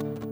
you